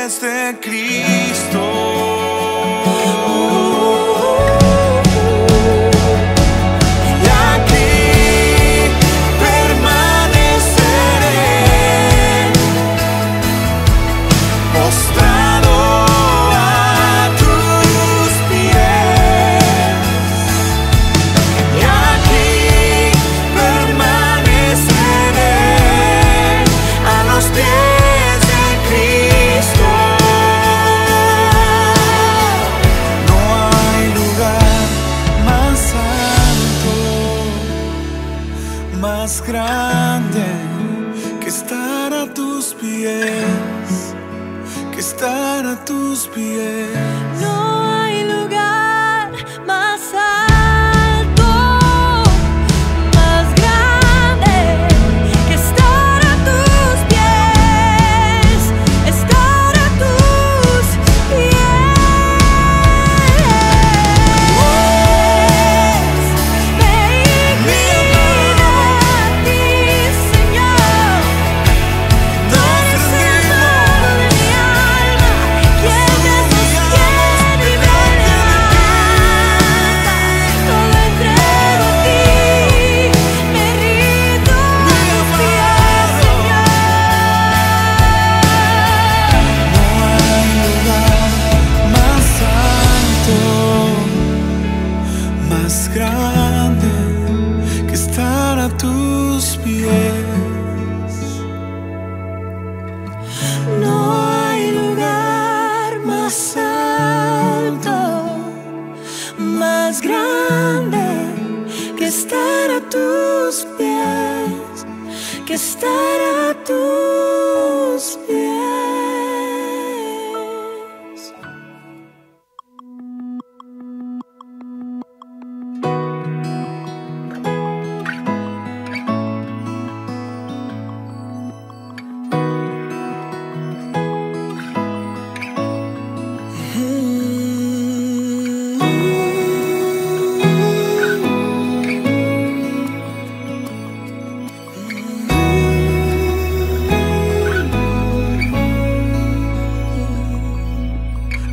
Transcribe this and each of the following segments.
pies de Cristo.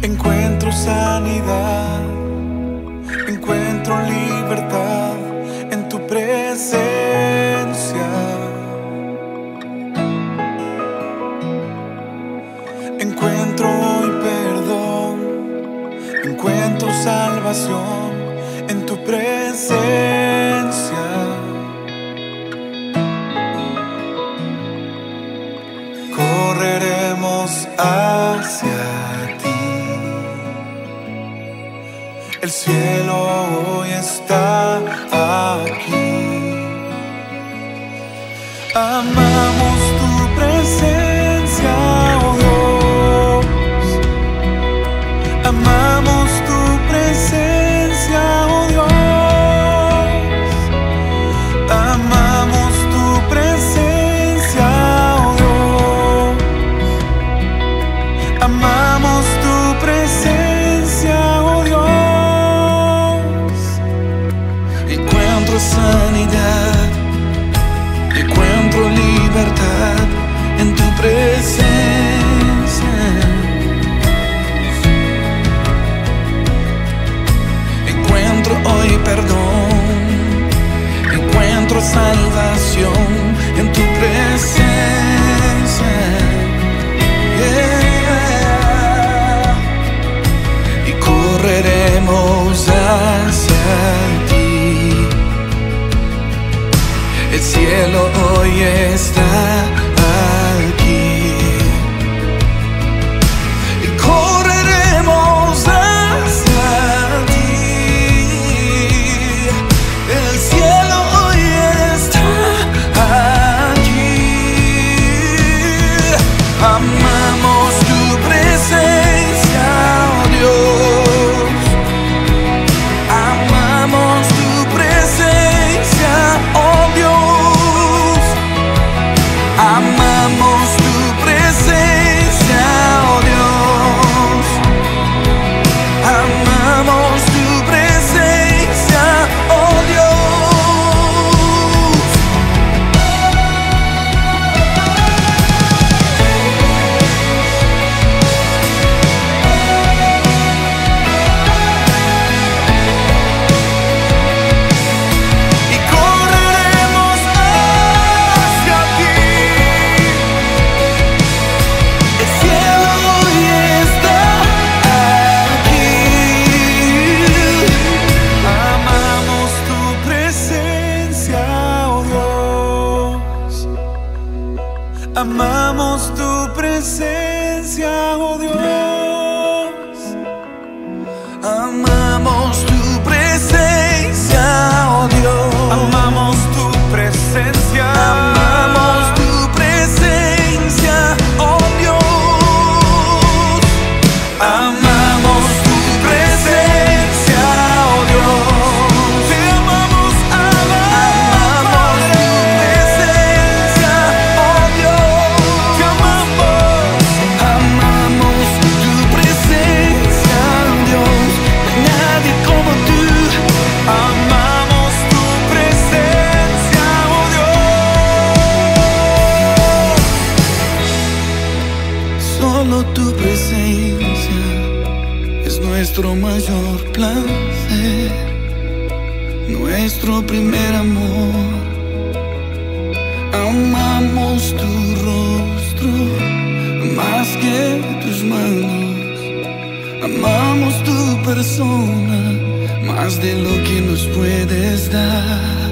encuentro sanidad. es nuestro mayor placer, nuestro primer amor. Amamos tu rostro más que tus manos, amamos tu persona más de lo que nos puedes dar.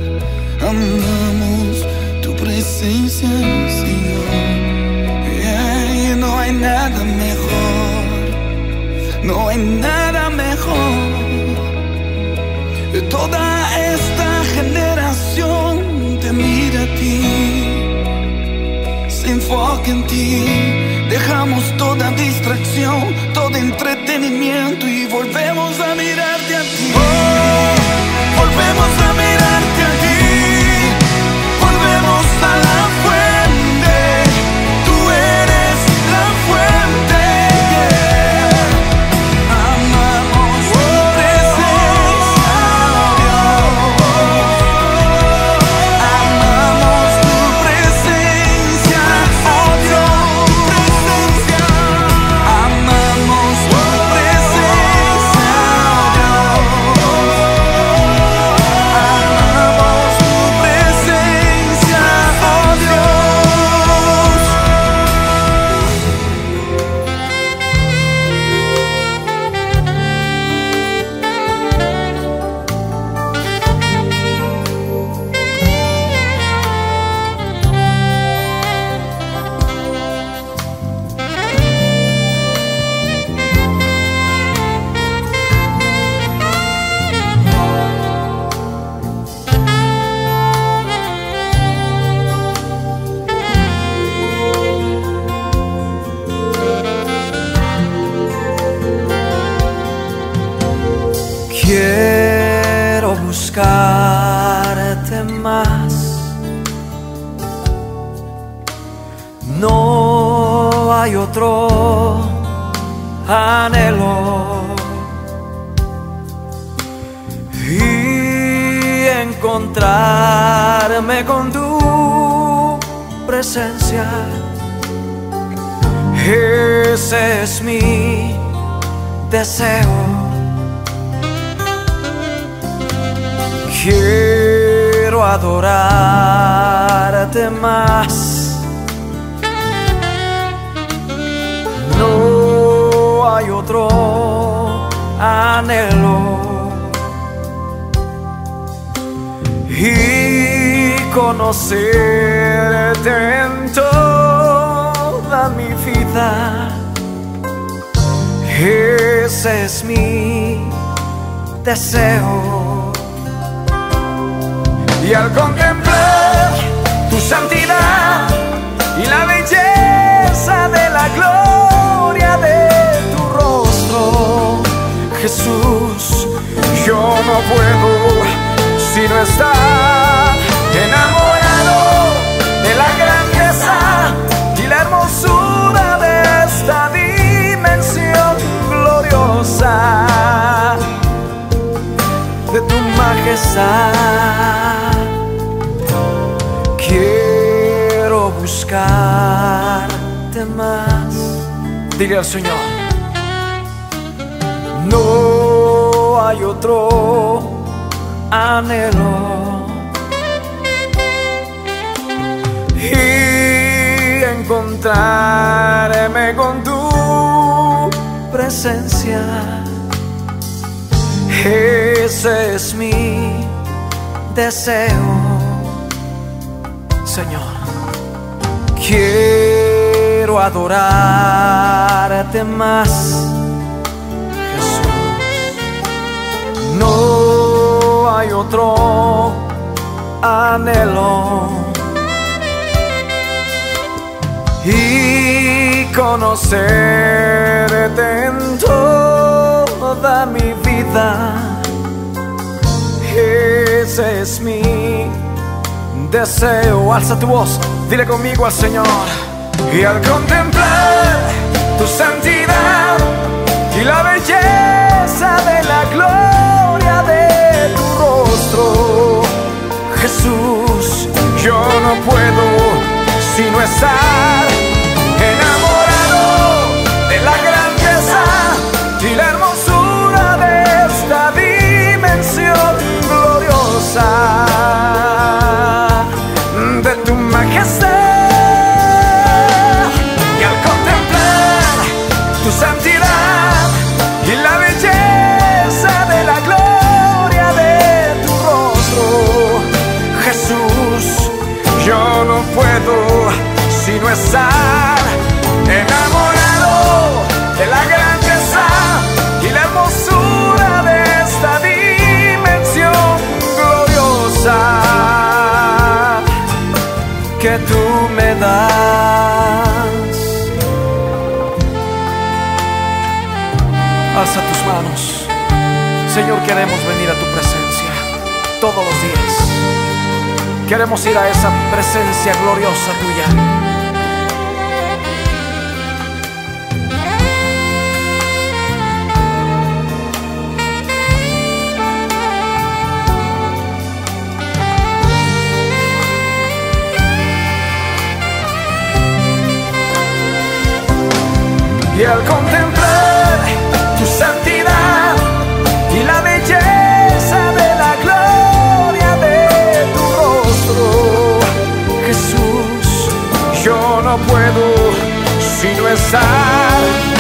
Amamos tu presencia, Señor. No hay nada mejor, no hay nada mejor. Toda esta generación te mira a ti, se enfoca en ti. Dejamos toda distracción, todo entretenimiento y volvemos a mirar. Mi deseo. Quiero adorarte más. No hay otro anhelo. Y conocerte en toda mi vida. Ese es mi deseo. Y al contemplar tu santidad y la belleza de la gloria de tu rostro, Jesús, yo no puedo sino estar enamorado Quiero buscarte más. Dile al Señor, no hay otro anhelo. Y encontrarme con tu presencia. Ese es mi deseo, Señor. Quiero adorarte más, Jesús. No hay otro anhelo. Y conocerte en toda mi vida. Ese es mi deseo. Alza tu voz, dile conmigo al Señor. Y al contemplar tu santidad y la belleza de la gloria de tu rostro, Jesús, yo no puedo sino estar Queremos ir a esa presencia gloriosa tuya. Y sino estar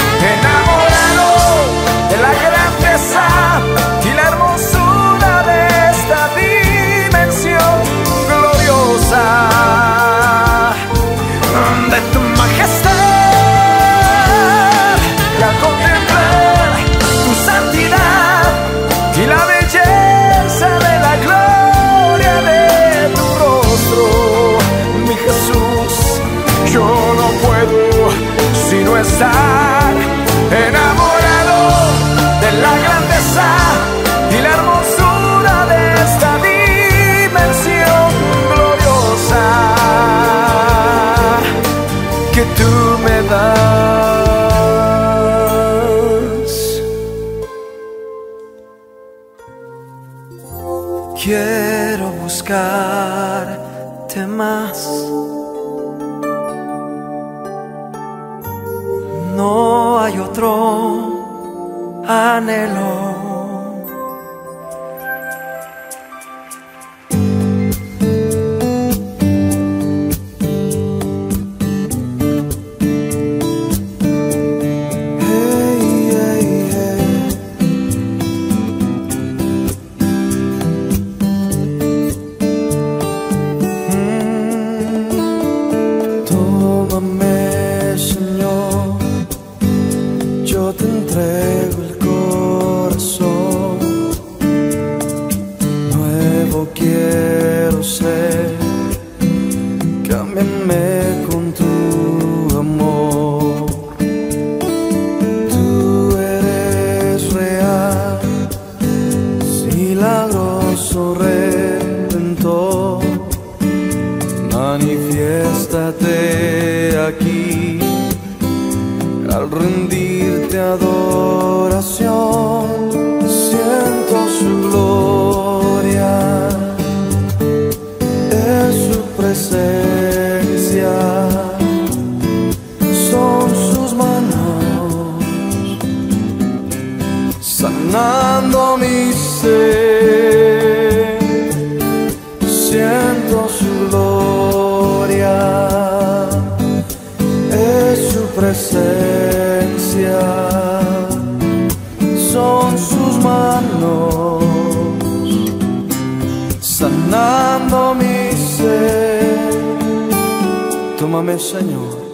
anhelo. llenando mi ser, siento su gloria, es su presencia, son sus manos sanando mi ser. Tómame, Señor.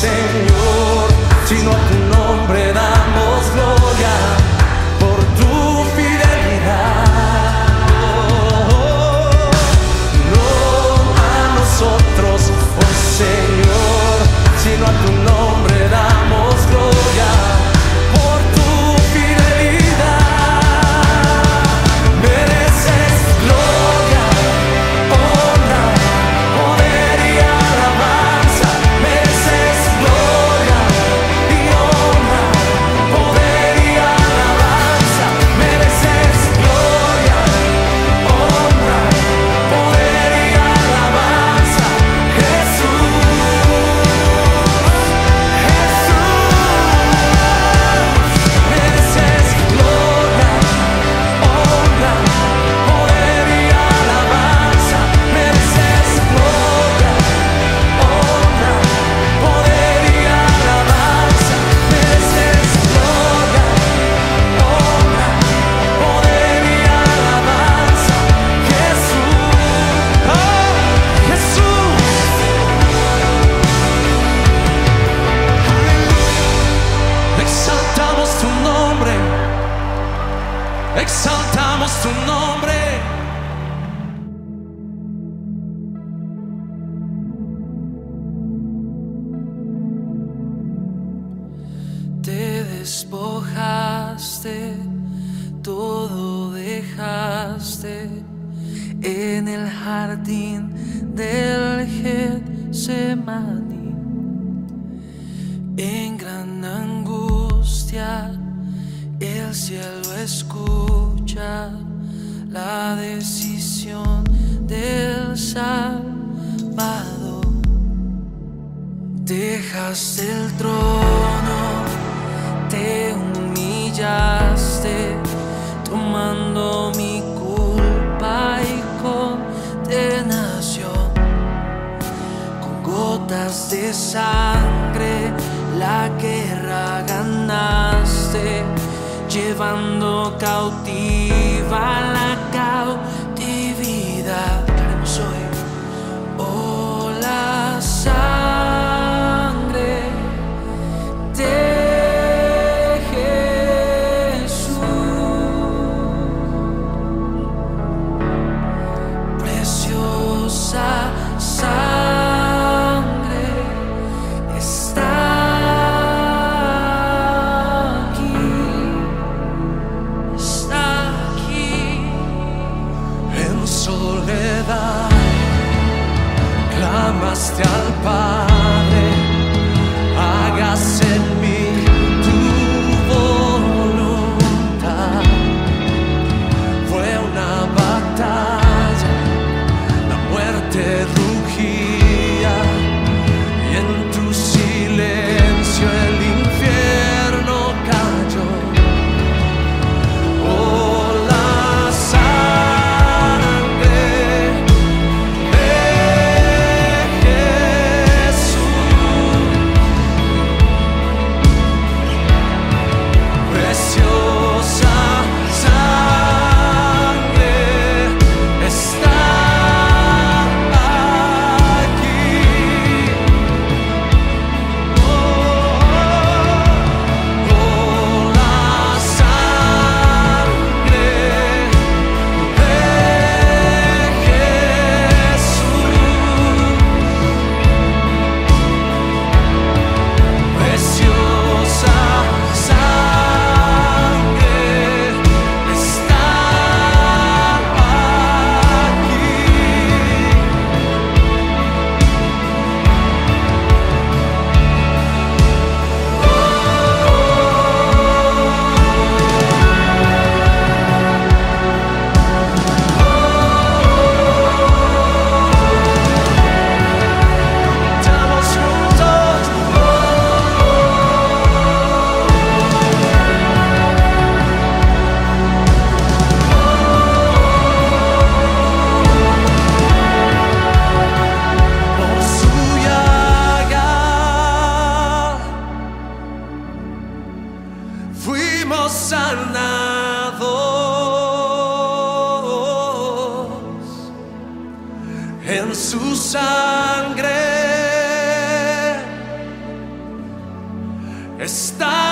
Señor, sino a tu nombre damos Getsemaní. En en su sangre. Está